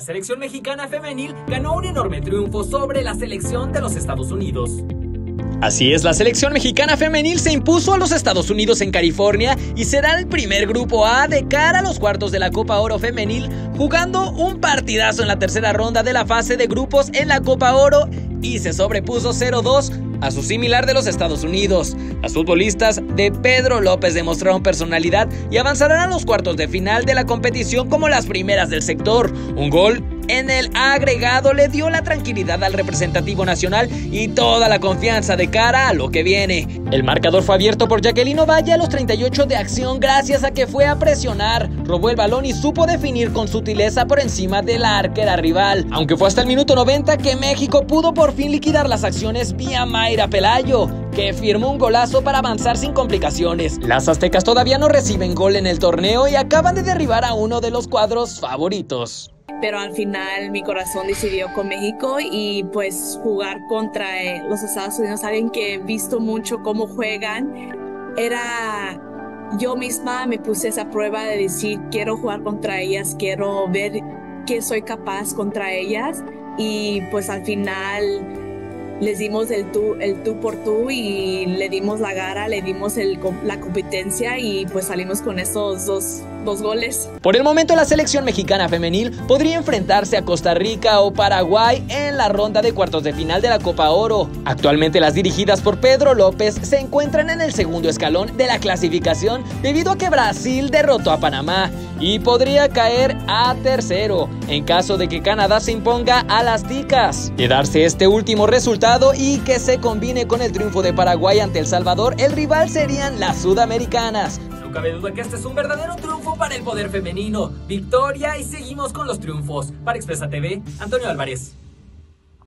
La selección mexicana femenil ganó un enorme triunfo sobre la selección de los Estados Unidos. Así es, la selección mexicana femenil se impuso a los Estados Unidos en California y será el primer grupo A de cara a los cuartos de la Copa Oro femenil, jugando un partidazo en la tercera ronda de la fase de grupos en la Copa Oro y se sobrepuso 0-2 a su similar de los Estados Unidos. Las futbolistas de Pedro López demostraron personalidad y avanzarán a los cuartos de final de la competición como las primeras del sector. Un gol en el agregado le dio la tranquilidad al representativo nacional y toda la confianza de cara a lo que viene. El marcador fue abierto por Jacqueline Valle a los 38 de acción gracias a que fue a presionar, robó el balón y supo definir con sutileza por encima de la arquera rival. Aunque fue hasta el minuto 90 que México pudo por fin liquidar las acciones vía Mayra Pelayo que firmó un golazo para avanzar sin complicaciones. Las aztecas todavía no reciben gol en el torneo y acaban de derribar a uno de los cuadros favoritos pero al final mi corazón decidió con México y pues jugar contra eh, los Estados Unidos, alguien que he visto mucho cómo juegan, era yo misma me puse esa prueba de decir quiero jugar contra ellas, quiero ver que soy capaz contra ellas y pues al final les dimos el tú, el tú por tú y le dimos la gara, le dimos el, la competencia y pues salimos con esos dos, dos goles. Por el momento la selección mexicana femenil podría enfrentarse a Costa Rica o Paraguay la ronda de cuartos de final de la Copa Oro. Actualmente las dirigidas por Pedro López se encuentran en el segundo escalón de la clasificación debido a que Brasil derrotó a Panamá y podría caer a tercero en caso de que Canadá se imponga a las ticas. De darse este último resultado y que se combine con el triunfo de Paraguay ante El Salvador, el rival serían las sudamericanas. No cabe duda que este es un verdadero triunfo para el poder femenino. Victoria y seguimos con los triunfos. Para Expresa TV, Antonio Álvarez.